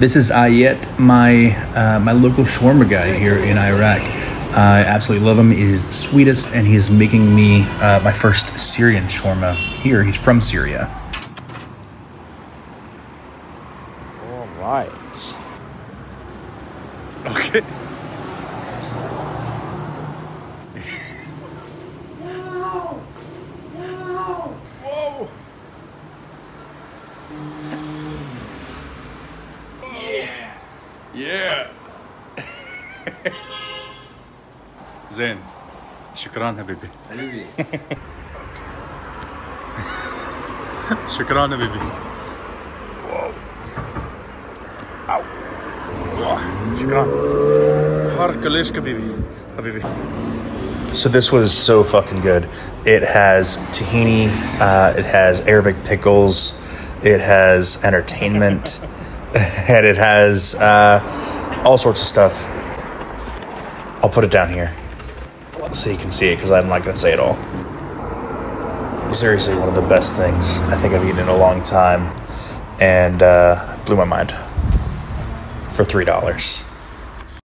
This is Ayat, my uh, my local shawarma guy here in Iraq. I absolutely love him. He's the sweetest, and he's making me uh, my first Syrian shawarma here. He's from Syria. All right. Okay. Yeah. زين شكرا حبيبي حبيبي شكرا حبيبي واو أو. شكرا حركة ليش حبيبي حبيبي So this was so fucking good. It has tahini, uh, it has Arabic pickles, it has entertainment, and it has uh, all sorts of stuff. I'll put it down here so you can see it because I'm not going to say it all. Seriously, one of the best things I think I've eaten in a long time, and uh, blew my mind for three dollars.